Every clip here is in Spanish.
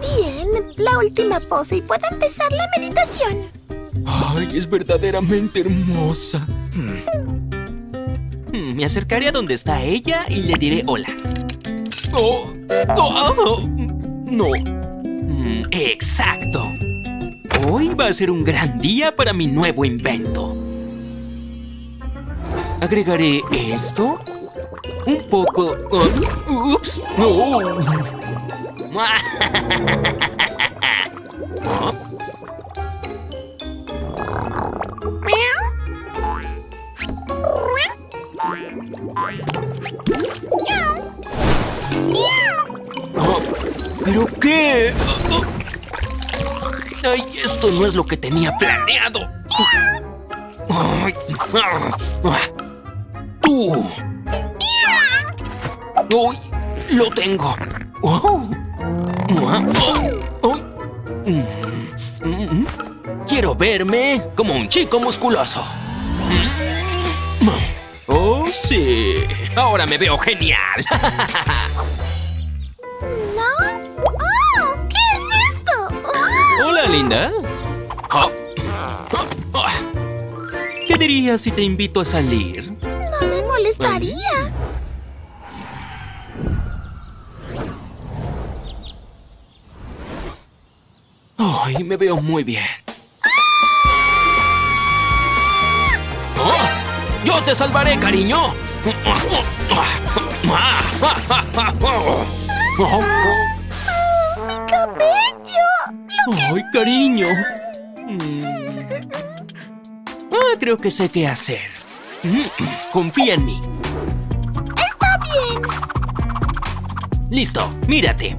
Bien, la última pose y puedo empezar la meditación. Ay, es verdaderamente hermosa. Hmm, Me acercaré a donde está ella y le diré hola. Oh, oh, oh, no. Mm, exacto. Hoy va a ser un gran día para mi nuevo invento. Agregaré esto. Un poco... ups. Oh, ¿Pero qué? Ay, esto no es lo que tenía planeado. Ah, ah. Tú. Uy, lo tengo. Oh. Oh. Mm, Quiero verme como un chico musculoso. Mm. Oh, sí. Ahora me veo genial. ¿No? ¡Oh! ¿Qué es esto? ¡Oh! Hola, linda. Oh. ¿Qué dirías si te invito a salir? No me molestaría. Ay, me veo muy bien. Oh, ¡Yo te salvaré, cariño! ¡Mi cabello! Lo que... ¡Ay, cariño! Mm. Ah, creo que sé qué hacer. Confía en mí. Está bien. Listo, mírate.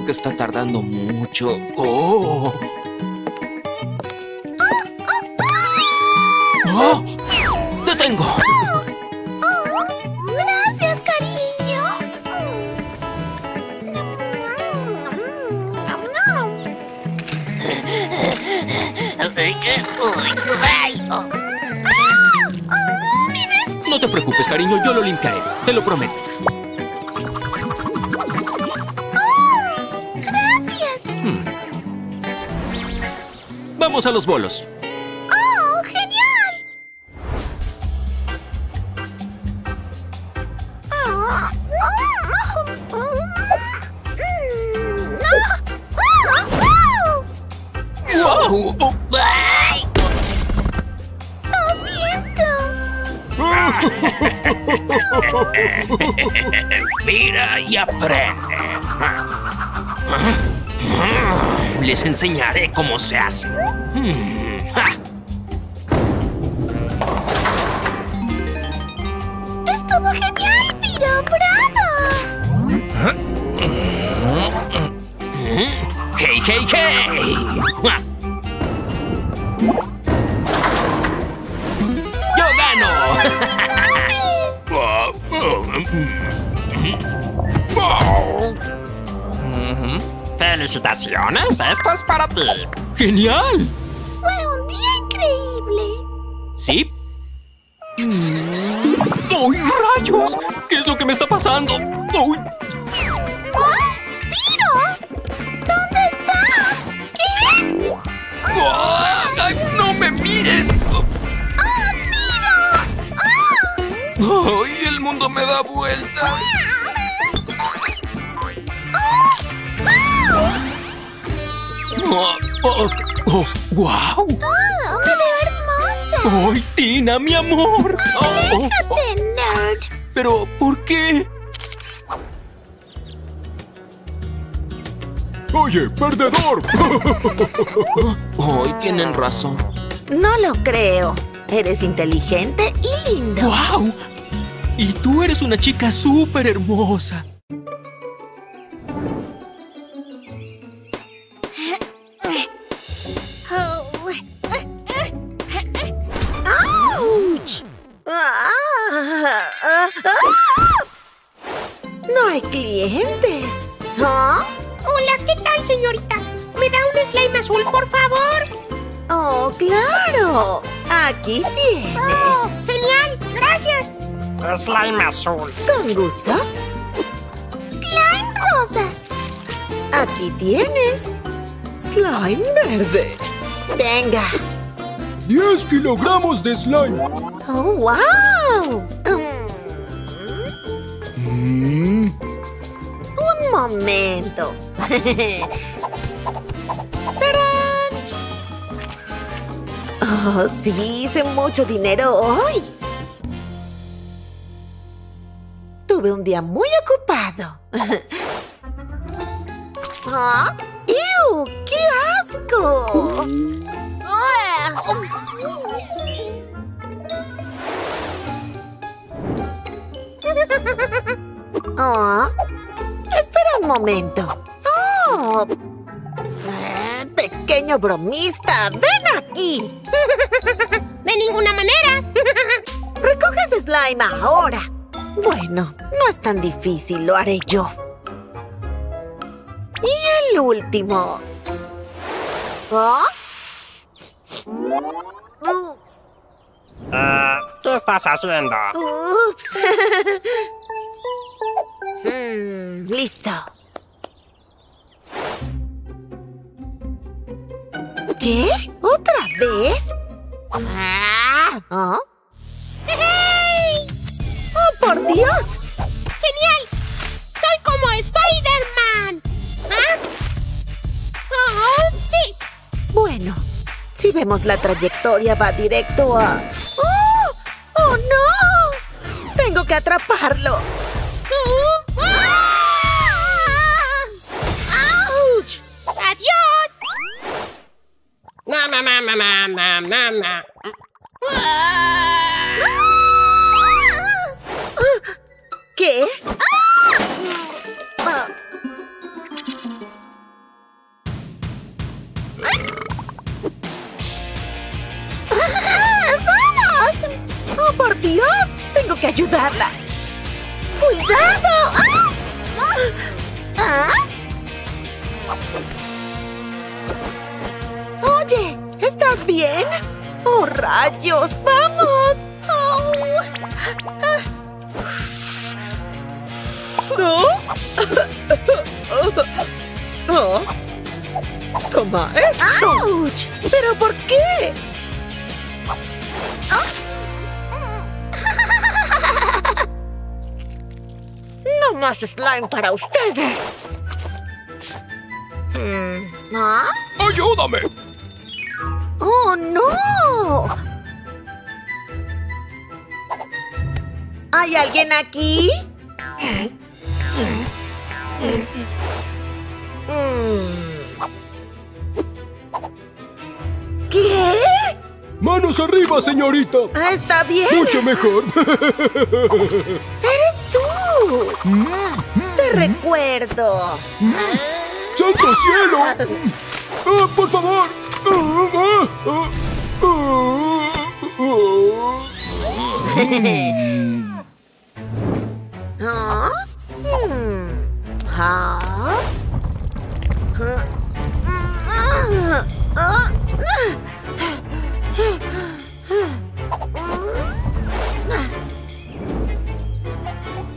Creo que está tardando mucho. ¡Oh! ¡Oh! ¡Te tengo! ¡Oh! ¡Gracias, cariño! ¡Ah! ¡Mi vestido! No te preocupes, cariño, yo lo limpiaré. Te lo prometo. Vamos a los bolos. ¡Oh, genial! Oh, oh, oh, mm. ¡Wow! ¡Lo siento! Mira y aprende. Les enseñaré cómo se hace. Mm, ja. ¡Estuvo genial, Piro! ¡Bravo! ¡Hey, hey, hey! Felicitaciones, esto es para ti. ¡Genial! ¡Fue un día increíble! ¿Sí? ¡Ay, rayos! ¿Qué es lo que me está pasando? ¡Ay! ¡Oh! ¡Piro! ¿Dónde estás? ¿Qué? ¡Ay, no me mires! ¡Oh, Piro! ¡Oh! ¡Ay, el mundo me da vueltas! ¡Oh! ¡Oh, oh, oh, wow! ¡Oh! ¡Me veo hermosa! ¡Ay, Tina, mi amor! Oh, oh, oh. ¡Déjate, nerd! ¿Pero por qué? Oye, perdedor. ¡Ay, tienen razón! No lo creo. Eres inteligente y lindo. ¡Wow! Y tú eres una chica súper hermosa. Señorita? ¿Me da un slime azul, por favor? Oh, claro. Aquí tienes. ¡Oh, genial! ¡Gracias! Slime azul. Con gusto. ¡Slime rosa! Aquí tienes. Slime verde. Venga. 10 kilogramos de slime. ¡Oh, wow! Mm. Un momento. ¡Tarán! Oh, sí, hice mucho dinero hoy. Tuve un día muy ocupado. ¿Ah? ¡Ew! ¡Qué asco! Oh, espera un momento. Eh, pequeño bromista, ven aquí. ¡De ninguna manera! Recoges slime ahora. Bueno, no es tan difícil, lo haré yo. Y el último. ¿Oh? Uh, ¿Qué estás haciendo? Ups. Mm, listo. ¿Qué? ¿Otra vez? Ah, ¿oh? ¡Hey! ¡Oh, por Dios! ¡Genial! ¡Soy como Spider-Man! ¿Ah? ¡Oh, sí! Bueno, si vemos la trayectoria va directo a... ¡Oh! ¡Oh, no! Tengo que atraparlo. ¿Qué? ¡Oh, por Dios! Tengo que ayudarla. ¡Cuidado! ¡Ah! ¿Ah? ¿Estás bien? ¡Oh, rayos! ¡Vamos! ¡Oh! ¿No? ¿No? Toma esto. ¡Auch! ¿Pero por qué? No más slime para ustedes. ¿Ah? ¡Ayúdame! ¡Oh, no! ¿Hay alguien aquí? Mm. ¿Qué? ¡Manos arriba, señorita! Ah, Está bien. ¡Mucho mejor! ¡Eres tú! Te recuerdo. ¡Santo cielo! Ah, ¡Por favor! Ah, ah, ah, ah, ¿Ah? Hmm. ¿Ah?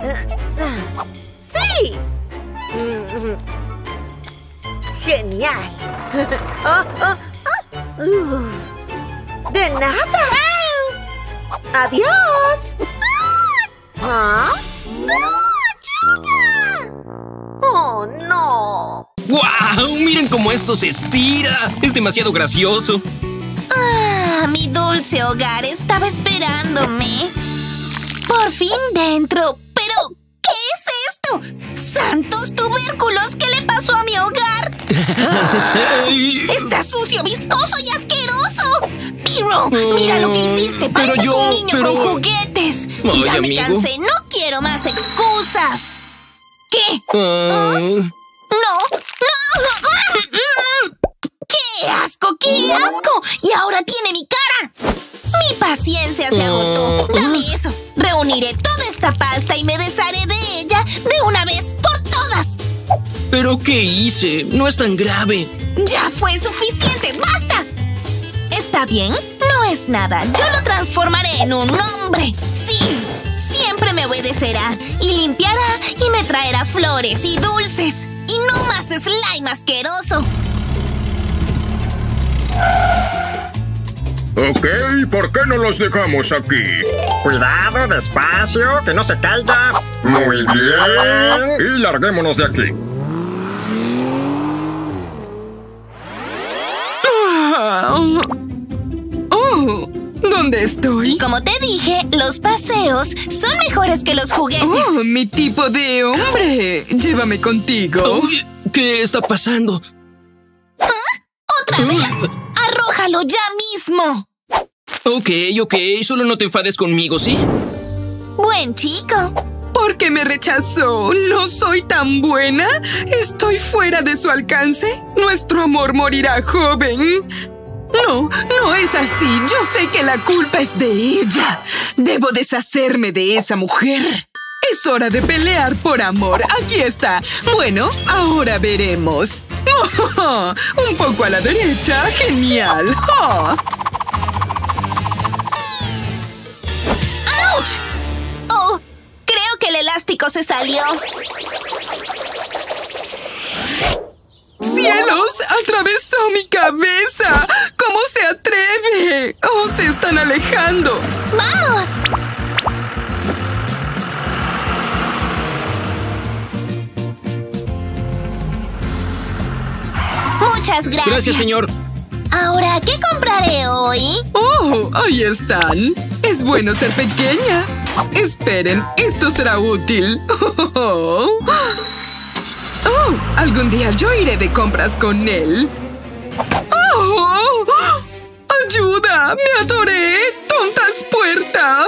Ah. Ah. ¡Sí! ¡Genial! Oh, oh, oh. Uf. ¡De nada! ¡Adiós! ¿Ah? ¡Oh, no! ¡Guau! ¡Miren cómo esto se estira! Es demasiado gracioso. Ah, mi dulce hogar estaba esperándome. Por fin dentro. Pero, ¿qué es esto? ¡Santos tubérculos! ¿Qué le pasó a mi hogar? ¡Está sucio, vistoso y asqueroso! Piro, mira lo que hiciste. Pero Pareces yo- un niño pero- con juguetes. Ay, ya me cansé. No quiero más excusas. ¿Qué? ah, ¡No! ¡No! ¡Qué asco! ¡Qué asco! Y ahora tiene mi cara. Mi paciencia se agotó. Dame eso. Reuniré toda esta pasta y me desharé de ella de una vez por todas. ¿Pero qué hice? No es tan grave. Ya fue suficiente. ¡Basta! Está bien. No es nada, yo lo transformaré en un hombre. Sí, siempre me obedecerá y limpiará y me traerá flores y dulces. Y no más slime asqueroso. Ok, ¿por qué no los dejamos aquí? Cuidado, despacio, que no se caiga. Muy bien. Y larguémonos de aquí. Oh, oh, ¿dónde estoy? Y como te dije, los paseos son mejores que los juguetes. Oh, mi tipo de hombre. Llévame contigo. Uy, ¿Qué está pasando? ¡Otra vez! ¡Arrójalo ya mismo! Ok, ok, solo no te enfades conmigo, ¿sí? Buen chico. ¿Por qué me rechazó? ¿No soy tan buena? ¿Estoy fuera de su alcance? ¿Nuestro amor morirá joven? No, no es así. Yo sé que la culpa es de ella. Debo deshacerme de esa mujer. Es hora de pelear por amor. Aquí está. Bueno, ahora veremos. Oh, un poco a la derecha. Genial. Oh. ¡Auch! Oh, creo que el elástico se salió. ¡Cielos! ¡Atravesó mi cabeza! ¿Cómo se atreve? ¡Oh, se están alejando! ¡Vamos! Muchas gracias. Gracias, señor. Ahora, ¿qué compraré hoy? ¡Oh! Ahí están. Es bueno ser pequeña. Esperen, esto será útil. Oh, Oh, algún día yo iré de compras con él. ¡Oh! ¡Ayuda! ¡Me atoré! ¡Tontas puertas!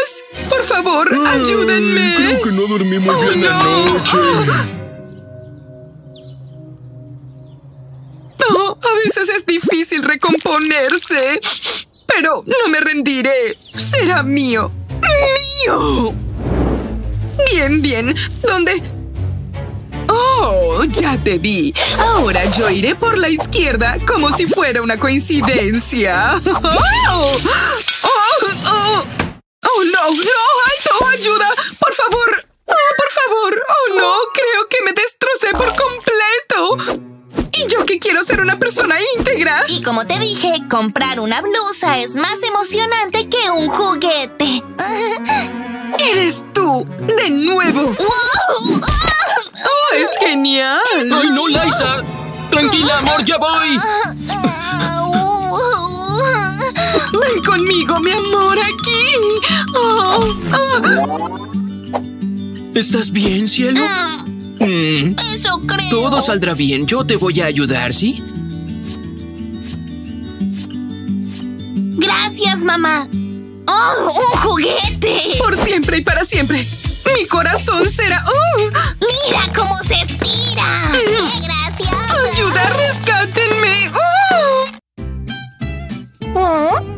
Por favor, ayúdenme. Creo que no dormí muy Oh, bien no. anoche. No, a veces es difícil recomponerse. Pero no me rendiré. Será mío. ¡Mío! Bien, bien. ¿Dónde? Oh, ya te vi. Ahora yo iré por la izquierda como si fuera una coincidencia. Oh, oh, oh. Oh, no, no, alto, ayuda. Por favor. Oh, por favor. Oh, no, creo que me destrocé por completo. Y yo que quiero ser una persona íntegra. Y como te dije, comprar una blusa es más emocionante que un juguete. Eres tú, de nuevo. ¡Wow! Oh, es genial. ¡Ay, no, Liza! Tranquila, amor, ya voy. Ven conmigo, mi amor, aquí. Oh, oh. ¿Estás bien, cielo? Mm, Eso creo. todo saldrá bien. Yo te voy a ayudar, ¿sí? Gracias, mamá. ¡Oh, un juguete! Por siempre y para siempre. Mi corazón será. Oh, ¡Mira cómo se estira! ¡Qué gracias! ¡Ayuda, rescátenme! Oh.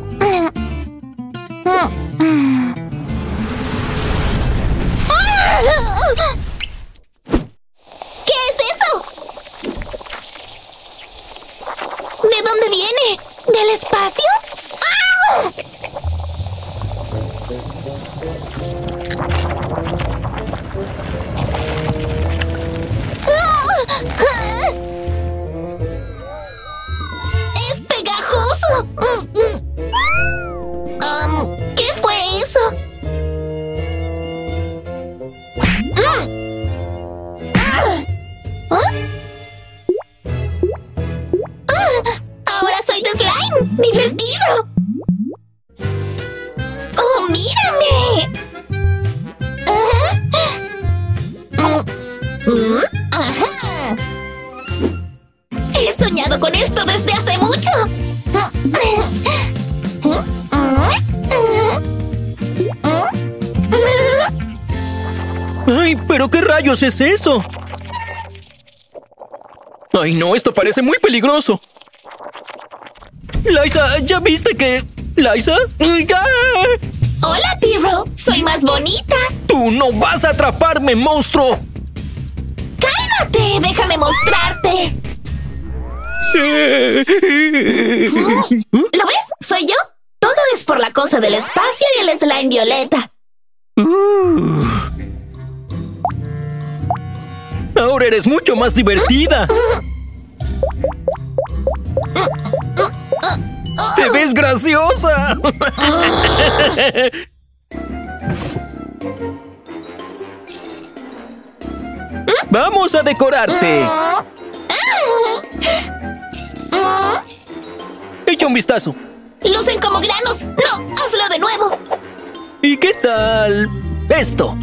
Mm, ajá. He soñado con esto desde hace mucho. ¡Ay, pero qué rayos es eso! ¡Ay, no! Esto parece muy peligroso. Liza, ¿ya viste que... Liza? Hola, Tiro. Soy más bonita. ¡Tú no vas a atraparme, monstruo! ¡Cálmate! Déjame mostrarte. ¿Lo ves? ¿Soy yo? Todo es por la cosa del espacio y el slime violeta. Uh. Ahora eres mucho más divertida. ¡Te ves graciosa! ¡Vamos a decorarte! Echa un vistazo. Lucen como granos. No, hazlo de nuevo. ¿Y qué tal esto?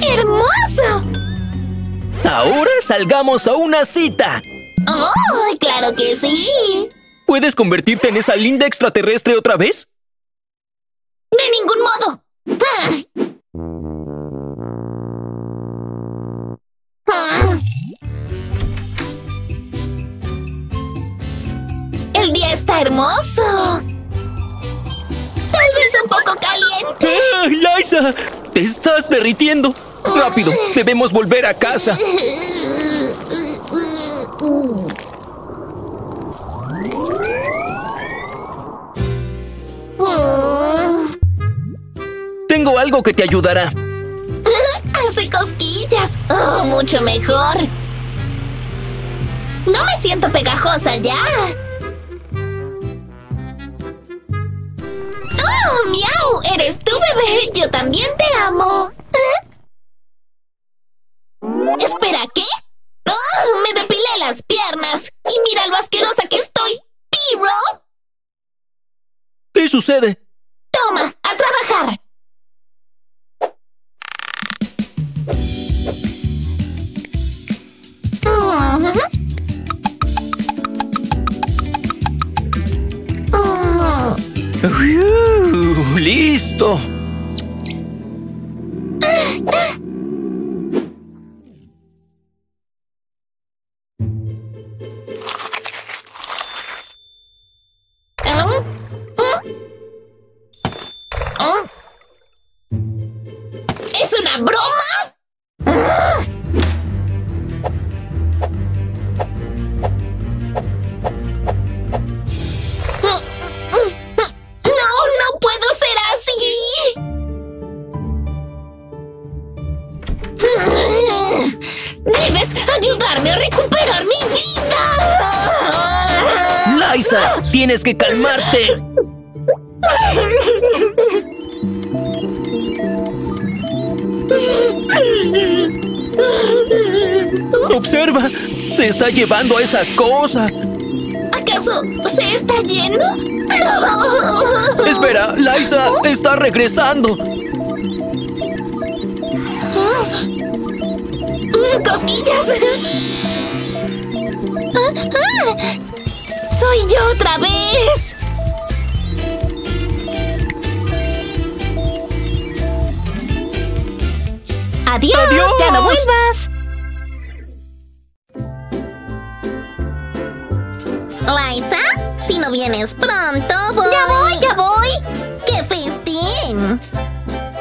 ¡Hermoso! Ahora salgamos a una cita. ¡Oh, claro que sí! ¿Puedes convertirte en esa linda extraterrestre otra vez? ¡De ningún modo! El día está hermoso. Tal vez un poco caliente. ¡Ah, Liza! ¡Te estás derritiendo! ¡Rápido! ¡Debemos volver a casa! Algo que te ayudará. Hace cosquillas. Oh, mucho mejor. No me siento pegajosa ya. ¡Oh, miau! ¿Eres tú, bebé? Yo también te amo. Espera, ¿qué? ¡Oh, me depilé las piernas. Y mira lo asquerosa que estoy. ¿Piro? ¿Qué sucede? ¡Listo! Ayudarme a recuperar mi vida. Liza, tienes que calmarte. Observa, se está llevando a esa cosa. ¿Acaso se está yendo? No. Espera, Liza está regresando. ¡Cosquillas! ¡Soy yo otra vez! ¡Adiós! ¡Adiós! ¡Ya no vuelvas! Liza, si no vienes pronto, voy... ¡Ya voy, ya voy! ¡Qué festín!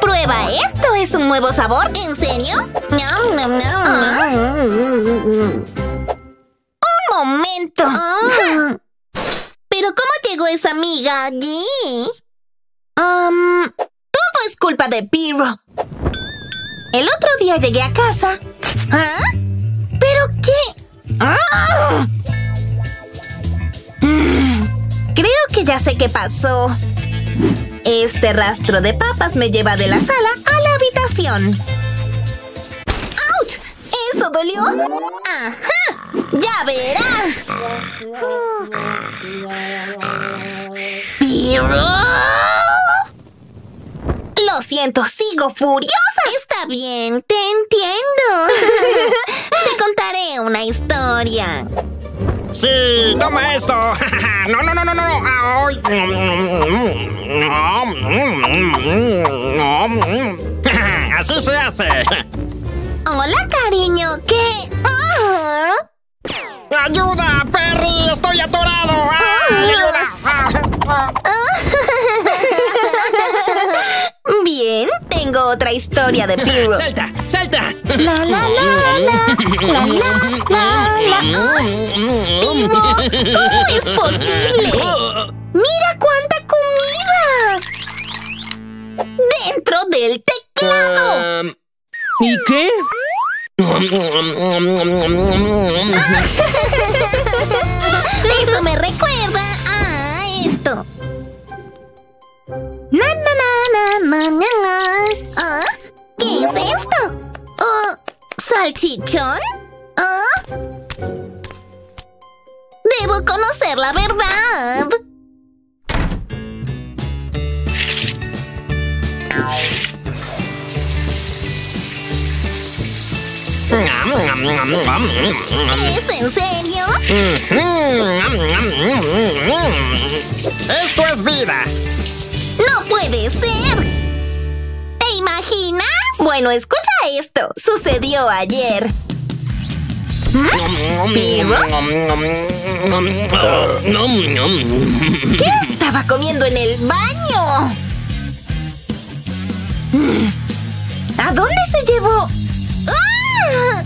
Prueba esto, es un nuevo sabor. ¿En serio? Nom, nom, nom, nom. Un momento. Ah. ¿Pero cómo llegó esa amiga allí? Um, todo es culpa de Piro. El otro día llegué a casa. ¿Ah? ¿Pero qué? ¡Ah! Mm, Creo que ya sé qué pasó. Este rastro de papas me lleva de la sala a la habitación. ¡Auch! ¿Eso dolió? ¡Ajá! ¡Ya verás! Lo siento, sigo furiosa. Está bien, te entiendo. te contaré una historia. Sí, toma esto. No, no, no, no, no. Ay. Así se hace. Otra historia de Piro. ¡Salta! ¡Salta! La la la la la la la la. ¡Ay! Vivo, ¿cómo es posible? ¡Mira cuánta comida! ¡Dentro del teclado! Um, ¿Y qué? Eso me recuerda a esto. Na, na, na, na, na, na, na. ¿Ah? ¿Qué es esto? Oh, ¿Salchichón? ¿Ah? Debo conocer la verdad. ¿Es en serio? ¡Esto es vida! ¡No puede ser! ¿Te imaginas? Bueno, escucha esto. Sucedió ayer. ¿Qué estaba comiendo en el baño? ¿A dónde se llevó? ¡Ah!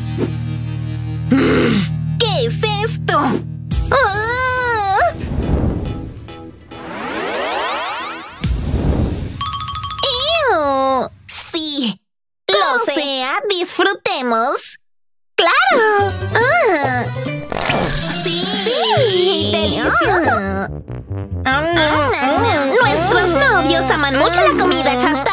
Nuestros novios aman mucho la comida chatarra.